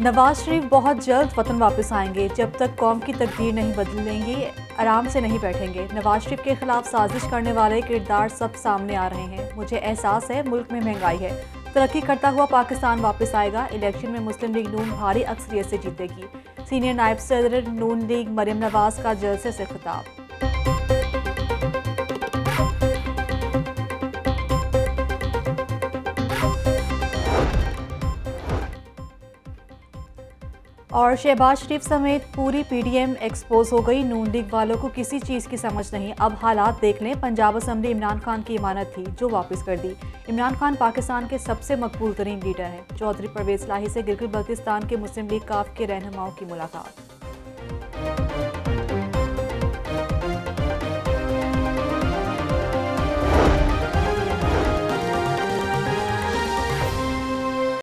नवाज़ शरीफ बहुत जल्द वतन वापस आएँगे, जब तक कौम की तकदीर नहीं बदलेंगे, आराम से नहीं बैठेंगे। नवाज़ शरीफ के खिलाफ साजिश करने वाले किरदार सब सामने आ रहे हैं। मुझे एहसास है मुल्क में महँगाई है। तरक्की करता हुआ पाकिस्तान वापस आएगा, इलेक्शन में मुस्लिम लीग नून भारी अक्सरियत से जीतेगी। सीनियर नायब सदर नून लीग मरियम नवाज़ का जलसे से खिताब। और शहबाज शरीफ समेत पूरी पीडीएम एक्सपोज हो गई। नून लीग वालों को किसी चीज़ की समझ नहीं। अब हालात देख लें। पंजाब असम्बली इमरान खान की इमानत थी, जो वापस कर दी। इमरान खान पाकिस्तान के सबसे मकबूल तरीन लीडर हैं। चौधरी परवेज लाही से गिलगित बल्तिस्तान के मुस्लिम लीग काफ के रहनुमाओं की मुलाकात।